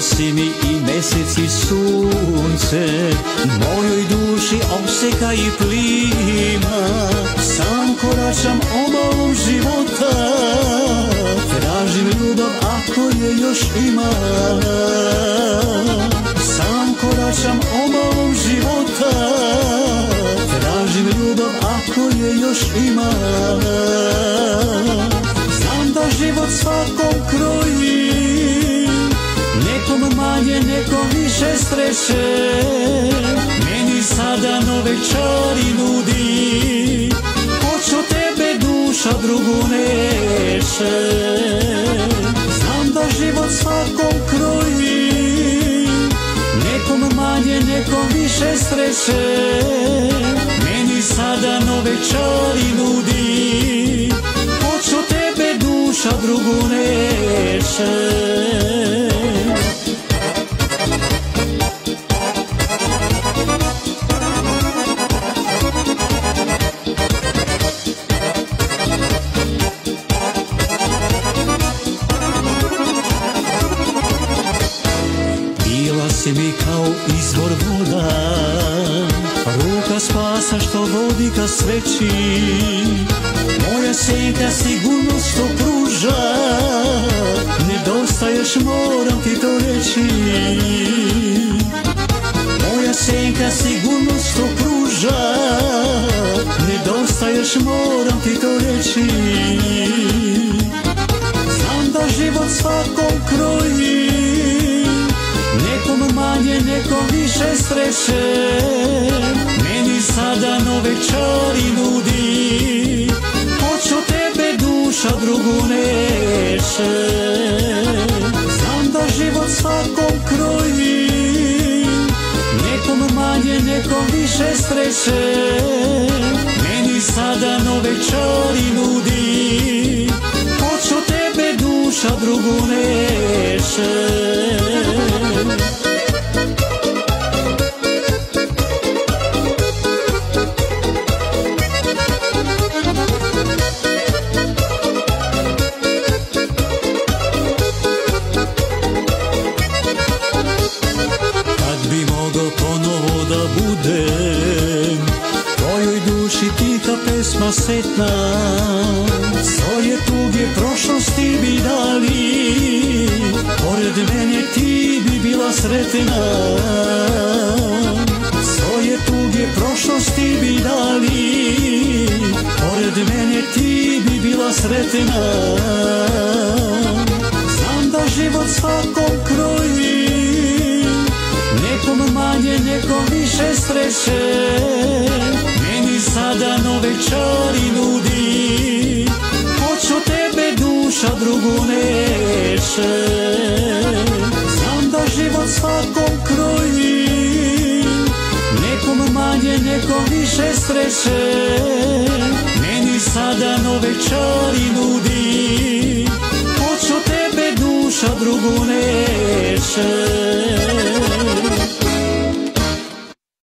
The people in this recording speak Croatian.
Si mi i mesec i sunce Mojoj duši oseka i plima. Sam koračam obalom života Tražim ljubav ako je još ima. Sam koračam obalom života Tražim ljubav ako je još ima. Znam da život svakom kroji Nekom više streše Meni sada nove čari nudi. Hoću tebe duša drugu neše Znam da život svakom kroji. Nekom manje, nekom više streše Meni sada nove čari nudi. Hoću tebe duša drugu neše kao izvor voda. Ruka spasa što vodi ka sveći. Moja senka sigurnost što pruža. Nedostaješ moram ti to reći. Moja senka sigurnost Nekom manje, nekom više streše Meni sada nove čari nudi. Hoću tebe duša drugu neše Znam da život svakom kroji. Nekom manje, nekom više streše Meni sada nove čari nudi. Hoću tebe duša drugu neše Tvojoj duši tiha pesma setna. Svoje tuge prošlosti bi dali Pored mene ti bi bila sretna. Svoje tuge prošlosti bi dali Pored mene ti bi bila sretna. Znam da život svakom kroji Nekom manje, nekom više streše duša drugu neše Znam da život svakom kroji Nekom manje, nekom više streše Meni sada nove čari nudi Hoću tebe duša drugu neše